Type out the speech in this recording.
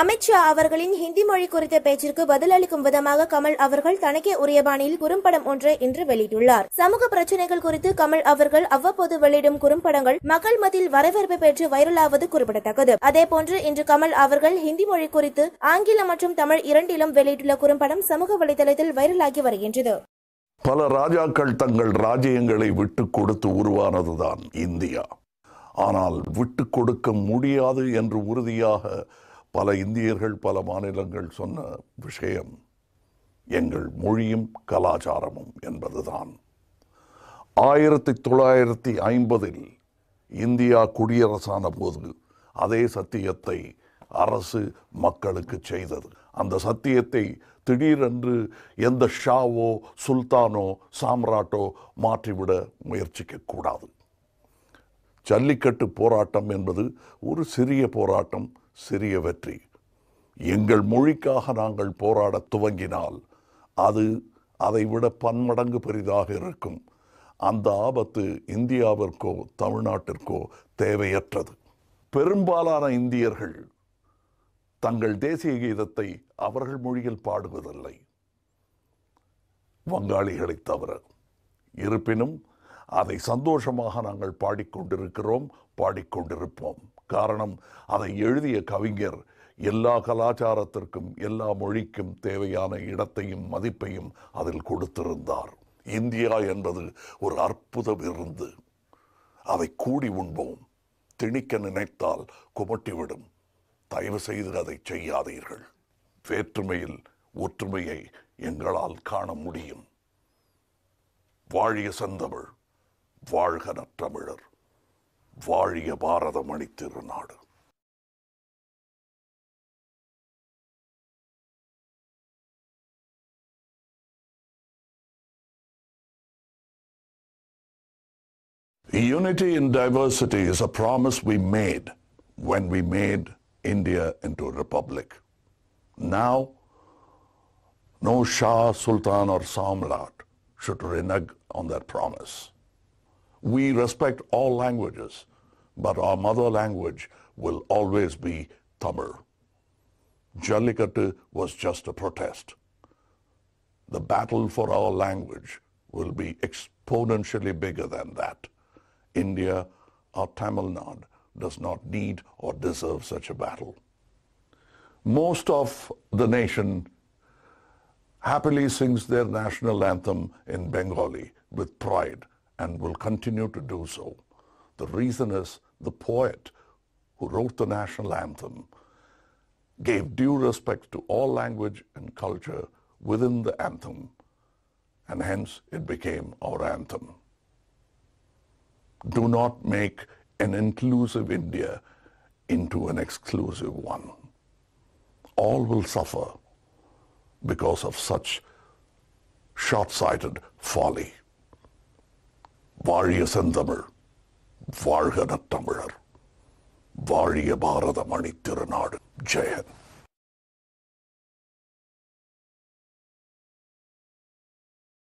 அமித்ஷா அவர்களின் ஹிந்தி மொழி குறித்த பேச்சிற்கு பதிலளிக்கும் விதமாக கமல் அவர்கள் தனக்கே உரிய பாணியில் குறும்படம் ஒன்றை இன்று வெளியிட்டுள்ளார். சமூக பிரச்சனைகள் குறித்து கமல் அவர்கள் அவ்வப்போது வெளியிடும் குறும்படங்கள் மக்கள் மத்தியில் வரவேற்பு பெற்று வைரலாவது குறிப்பிடத்தக்கது. அதேபோன்று இன்று கமல் அவர்கள் ஹிந்தி மொழி குறித்து ஆங்கிலம் மற்றும் தமிழ் இரண்டிலும் வெளியிட்டுள்ள குறும்படம் சமூக வலைதளத்தில் வைரலாகி வருகின்றது. பல ராஜாக்கள் தங்கள் ராஜ்யங்களை விட்டு கொடுத்து உருவானதுதான் இந்தியா. ஆனால் விட்டு கொடுக்க முடியாது என்று உறுதியாக பல இந்தியர்கள் பல மாநிலங்கள் சொன்ன விஷயம் எங்கள் மொழியும் கலாச்சாரமும் என்பதுதான். ஆயிரத்தி தொள்ளாயிரத்தி ஐம்பதில் இந்தியா குடியரசான போது அதே சத்தியத்தை அரசு மக்களுக்கு செய்தது. அந்த சத்தியத்தை திடீரென்று எந்த ஷாவோ சுல்தானோ சாம்ராட்டோ மாற்றிவிட முயற்சிக்க கூடாது. ஜல்லிக்கட்டு போராட்டம் என்பது ஒரு சிறிய போராட்டம் சிறிய வெற்றி எங்கள் மொழிக்காக நாங்கள் போராட துவங்கினால் அது அதைவிட பன்மடங்கு பெரிதாக இருக்கும். அந்த ஆபத்து இந்தியாவிற்கோ தமிழ்நாட்டிற்கோ தேவையற்றது. பெரும்பாலான இந்தியர்கள் தங்கள் தேசிய கீதத்தை அவர்கள் மொழியில் பாடுவதில்லை. வங்காளிகளை தவிர. இருப்பினும் அதை சந்தோஷமாக நாங்கள் பாடிக்கொண்டிருக்கிறோம் பாடிக்கொண்டிருப்போம். காரணம் அதை எழுதிய கவிஞர். எல்லா கலாச்சாரத்திற்கும் எல்லா மொழிக்கும் தேவையான இடத்தையும் மதிப்பையும் அதில் கொடுத்திருந்தார். இந்தியா என்பது ஒரு அற்புத விருந்து. அதை கூடி உண்போம். திணிக்க நினைத்தால் குமட்டிவிடும். தயவு செய்து அதை செய்யாதீர்கள். வேற்றுமையில் ஒற்றுமையை எங்களால் காண முடியும். வாழிய செந்தமிழ் வாழ்க நற்றமிழர். வாழிய பாரதமணி திருநாடு Unity in diversity is a promise we made when we made India into a republic. Now, no Shah, Sultan, or Samrat should renege on that promise. We respect all languages, but our mother language will always be Tamil. Jallikattu was just a protest. The battle for our language will be exponentially bigger than that. India or Tamil Nadu does not need or deserve such a battle. Most of the nation happily sings their national anthem in Bengali with pride and will continue to do so. The reason is the poet who wrote the national anthem gave due respect to all language and culture within the anthem, and hence it became our anthem. Do not make an inclusive India into an exclusive one. All will suffer because of such short-sighted folly. Warrior Sandamar. வாழ்க நத்தமிழர். வாழிய பாரத மணி திருநாடு. ஜெயன்